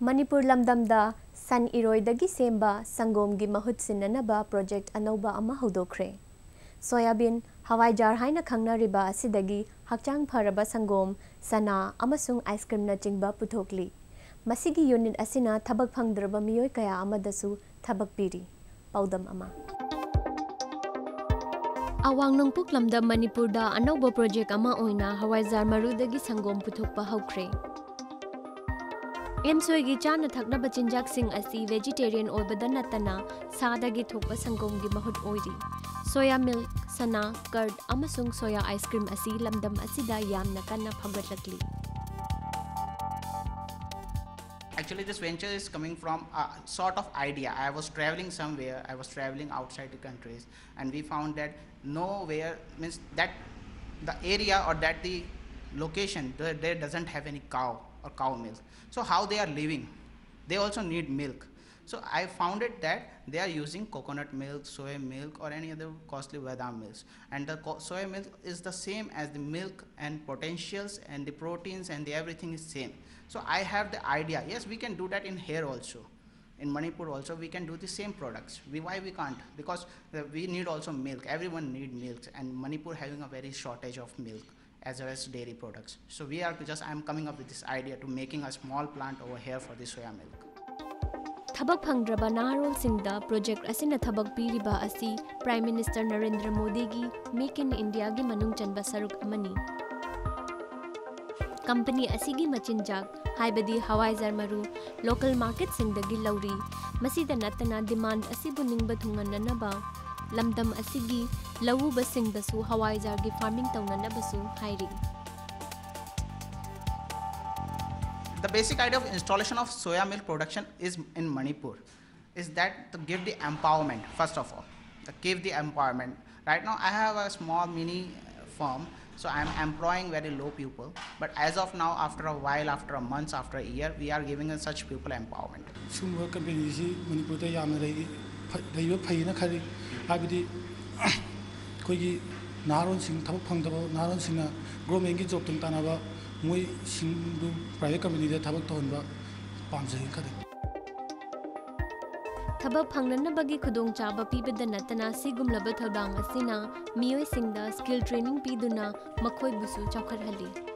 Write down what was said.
मणिपुर लमदमदा सन इरोयदगी सेंब संगोम की महुत सिन्ननबा प्रोजेक्ट अनौबा अमा सोयाबीन हवाई जार है खंगनरिबा असिदगी हकचांग संगोम सना अमसुंग आइसक्रीम नचिब पुथोली यूनिट असिना फंगद्रब मई मियोय कया पीरी पौदम अमा अवांग नोंपुक लमदम मणिपुर दा प्रोजेक्ट हवाई जार मरुदगी संगोम पुथोप हौखरे एमसोई चाना थकनब चिंजाकसिंग असी वेजिटेरियन ओइबदा नतना सादगी थोकबा संगोम गी महुत ओइरी सोया मिल्क सना कर्ड अमसुंग सोया आइसक्रीम असी लमदम असिदा यामना कन्ना फगटलकली Actually, this venture is coming from a sort of idea. I was traveling somewhere, I was traveling outside the countries, and we found that nowhere means that the area or that the location there, there doesn't have any cow or cow milk. So how they are living? They also need milk. So I found it that they are using coconut milk, soy milk or any other costly badam milks. And the soy milk is the same as the milk and potentials and the proteins and the everything is same. So I have the idea, yes, we can do that in here also. In Manipur also, we can do the same products. We, why we can't? Because we need also milk. Everyone need milk and Manipur having a very shortage of milk as well as dairy products. So we are just, I'm coming up with this idea to making a small plant over here for the soya milk. थबक फंग्रबा नारोलसिंगदा project असिना थबक पीरिबा असि prime minister Narendra Modi make in India की अमनी company हाइबदी हवाईजर मरु local market demand The basic idea of installation of soya milk production is in Manipur is that to give the empowerment first of all to give the empowerment. Right now I have a small mini firm so I am employing very low people but as of now after a while after a month after a year we are giving such people empowerment. sumba company ji manipur da yamna dai dai phai na khari ꯍꯥꯏꯕꯗꯤ ꯑꯩꯈꯣꯏꯒꯤ ꯅꯍꯥꯔꯣꯟꯁꯤꯡ ꯊꯕꯛ ꯐꯪꯗꯕ ꯅꯍꯥꯔꯣꯟꯁꯤꯡꯅ ꯒꯣꯔꯃꯦꯟꯒꯤ ꯖꯣꯕꯇꯪ ꯇꯥꯟꯅꯕ ꯃꯣꯏꯁꯤꯡꯗꯨ private ꯀꯝꯄꯅꯤꯗ ꯊꯕꯛ ꯇꯧꯍꯟꯕ ꯄꯥꯝꯖꯩ ꯈꯜꯂꯤ ꯊꯕꯛ ꯐꯪꯅꯅꯕꯒꯤ ꯈꯨꯗꯣꯡꯆꯥꯕ ꯄꯤꯕꯗ ꯅꯠꯇꯅ ꯁꯤꯒꯨꯝꯂꯕ ꯊꯧꯗꯥꯡ ꯑꯁꯤꯅ ꯃꯤꯑꯣꯏꯁꯤꯡꯗ ꯁ꯭ꯀꯤꯜ ꯇ꯭ꯔꯦꯅꯤꯡ ꯄꯤꯗꯨꯅ ꯃꯈꯣꯏꯕꯨꯁꯨ ꯆꯥꯎꯈꯠꯍꯜꯂꯤ